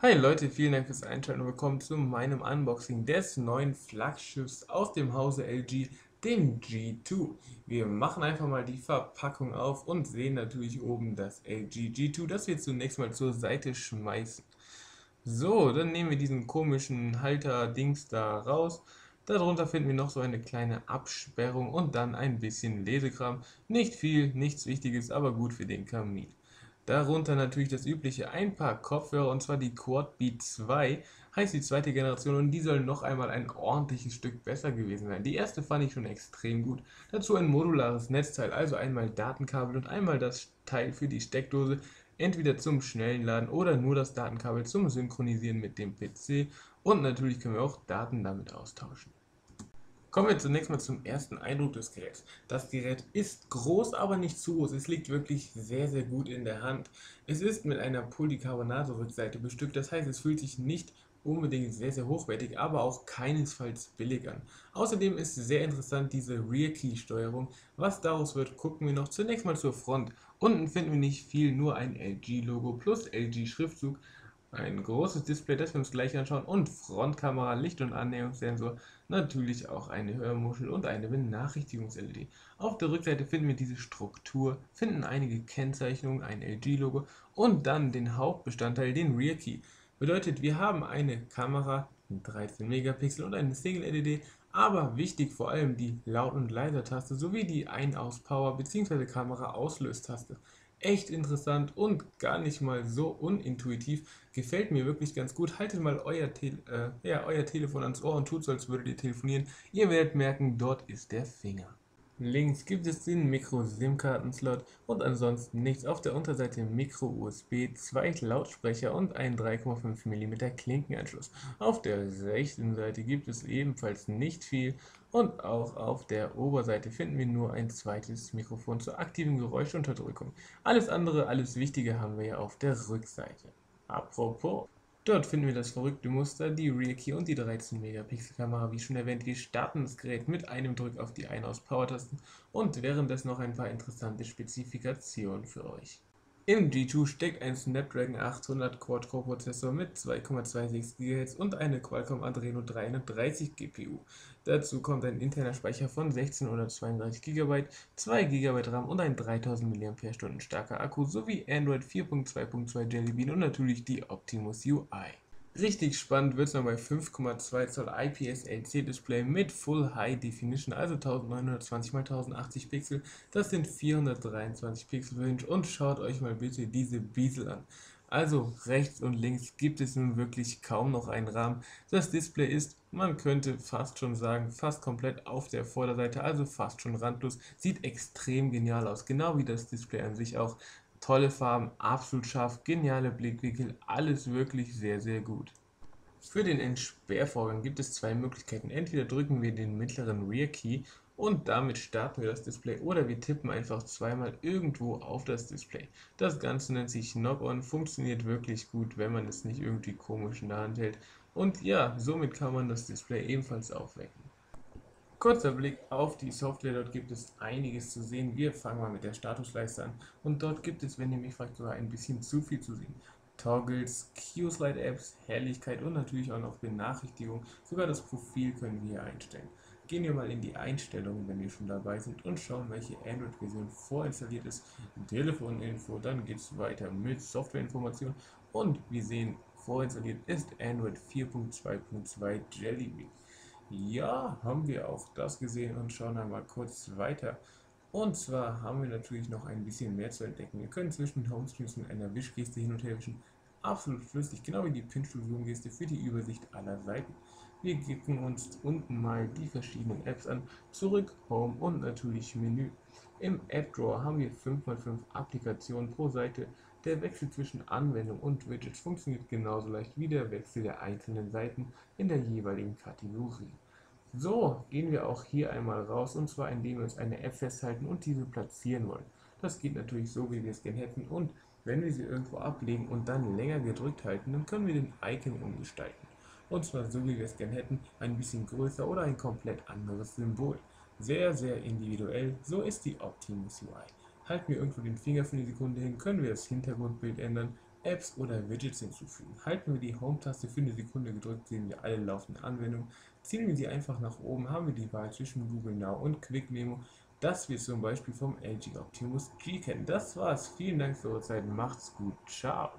Hi Leute, vielen Dank fürs Einschalten und willkommen zu meinem Unboxing des neuen Flaggschiffs aus dem Hause LG, dem G2. Wir machen einfach mal die Verpackung auf und sehen natürlich oben das LG G2, das wir zunächst mal zur Seite schmeißen. So, dann nehmen wir diesen komischen Halter-Dings da raus. Darunter finden wir noch so eine kleine Absperrung und dann ein bisschen Lesekram. Nicht viel, nichts Wichtiges, aber gut für den Kamin. Darunter natürlich das übliche ein paar Kopfhörer und zwar die Quad Beat 2, heißt die zweite Generation und die soll noch einmal ein ordentliches Stück besser gewesen sein. Die erste fand ich schon extrem gut. Dazu ein modulares Netzteil, also einmal Datenkabel und einmal das Teil für die Steckdose, entweder zum schnellen Laden oder nur das Datenkabel zum Synchronisieren mit dem PC und natürlich können wir auch Daten damit austauschen. Kommen wir zunächst mal zum ersten Eindruck des Geräts. Das Gerät ist groß, aber nicht zu groß. Es liegt wirklich sehr, sehr gut in der Hand. Es ist mit einer Polycarbonate-Rückseite bestückt, das heißt, es fühlt sich nicht unbedingt sehr, sehr hochwertig, aber auch keinesfalls billig an. Außerdem ist sehr interessant diese Rear-Key-Steuerung. Was daraus wird, gucken wir noch zunächst mal zur Front. Unten finden wir nicht viel, nur ein LG-Logo plus LG-Schriftzug ein großes Display, das wir uns gleich anschauen und Frontkamera, Licht- und Annäherungssensor, natürlich auch eine Hörmuschel und eine Benachrichtigungs-LED. Auf der Rückseite finden wir diese Struktur, finden einige Kennzeichnungen, ein LG-Logo und dann den Hauptbestandteil, den Rear Key. Bedeutet, wir haben eine Kamera, 13 Megapixel und eine Single-LED, aber wichtig vor allem die Laut- und Leiser-Taste sowie die Ein-Aus-Power bzw. Kamera-Auslöstaste echt interessant und gar nicht mal so unintuitiv. Gefällt mir wirklich ganz gut. Haltet mal euer, Te äh, ja, euer Telefon ans Ohr und tut so, als würdet ihr telefonieren. Ihr werdet merken, dort ist der Finger. Links gibt es den Micro-SIM-Karten-Slot und ansonsten nichts. Auf der Unterseite Micro-USB, zwei Lautsprecher und ein 3,5 mm Klinkenanschluss. Auf der rechten Seite gibt es ebenfalls nicht viel und auch auf der Oberseite finden wir nur ein zweites Mikrofon zur aktiven Geräuschunterdrückung. Alles andere, alles Wichtige haben wir ja auf der Rückseite. Apropos, Dort finden wir das verrückte Muster, die Rear Key und die 13 Megapixel Kamera. Wie schon erwähnt, wir starten das Gerät mit einem Druck auf die Ein-Aus-Power-Tasten und währenddessen noch ein paar interessante Spezifikationen für euch. Im G2 steckt ein Snapdragon 800 Quad-Core-Prozessor mit 2,26 GHz und eine Qualcomm Adreno 330 GPU. Dazu kommt ein interner Speicher von 1632 GB, 2 GB RAM und ein 3000 mAh starker Akku sowie Android 4.2.2 Jelly Bean und natürlich die Optimus UI. Richtig spannend wird es dann bei 5,2 Zoll IPS LC Display mit Full High Definition, also 1920 x 1080 Pixel. Das sind 423 Pixel für Hinge und schaut euch mal bitte diese Bezel an. Also rechts und links gibt es nun wirklich kaum noch einen Rahmen. Das Display ist, man könnte fast schon sagen, fast komplett auf der Vorderseite, also fast schon randlos. Sieht extrem genial aus, genau wie das Display an sich auch. Tolle Farben, absolut scharf, geniale Blickwinkel, alles wirklich sehr, sehr gut. Für den Entsperrvorgang gibt es zwei Möglichkeiten. Entweder drücken wir den mittleren Rear Key und damit starten wir das Display oder wir tippen einfach zweimal irgendwo auf das Display. Das Ganze nennt sich Knock-On, funktioniert wirklich gut, wenn man es nicht irgendwie komisch in der Hand hält. Und ja, somit kann man das Display ebenfalls aufwecken. Kurzer Blick auf die Software, dort gibt es einiges zu sehen. Wir fangen mal mit der Statusleiste an und dort gibt es, wenn ihr mich fragt, sogar ein bisschen zu viel zu sehen. Toggles, Q-Slide-Apps, Helligkeit und natürlich auch noch Benachrichtigung. Sogar das Profil können wir hier einstellen. Gehen wir mal in die Einstellungen, wenn wir schon dabei sind und schauen, welche Android-Version vorinstalliert ist. Telefoninfo, dann geht es weiter mit Softwareinformationen und wir sehen, vorinstalliert ist Android 4.2.2 Jelly Bean. Ja, haben wir auch das gesehen und schauen einmal kurz weiter. Und zwar haben wir natürlich noch ein bisschen mehr zu entdecken. Wir können zwischen den Homescreens mit einer Wischgeste hin und her wischen. Absolut flüssig, genau wie die Pinch-to-Zoom-Geste für die Übersicht aller Seiten. Wir gucken uns unten mal die verschiedenen Apps an. Zurück, Home und natürlich Menü. Im App Drawer haben wir 5x5 Applikationen pro Seite. Der Wechsel zwischen Anwendung und Widgets funktioniert genauso leicht wie der Wechsel der einzelnen Seiten in der jeweiligen Kategorie. So, gehen wir auch hier einmal raus und zwar indem wir uns eine App festhalten und diese platzieren wollen. Das geht natürlich so, wie wir es gerne hätten und wenn wir sie irgendwo ablegen und dann länger gedrückt halten, dann können wir den Icon umgestalten. Und zwar so, wie wir es gerne hätten, ein bisschen größer oder ein komplett anderes Symbol. Sehr, sehr individuell, so ist die Optimus UI. Halten wir irgendwo den Finger für eine Sekunde hin, können wir das Hintergrundbild ändern, Apps oder Widgets hinzufügen. Halten wir die Home-Taste für eine Sekunde gedrückt, sehen wir alle laufenden Anwendungen. Ziehen wir sie einfach nach oben, haben wir die Wahl zwischen Google Now und Quick Memo, das wir zum Beispiel vom LG Optimus G kennen. Das war's. Vielen Dank für eure Zeit. Macht's gut. Ciao.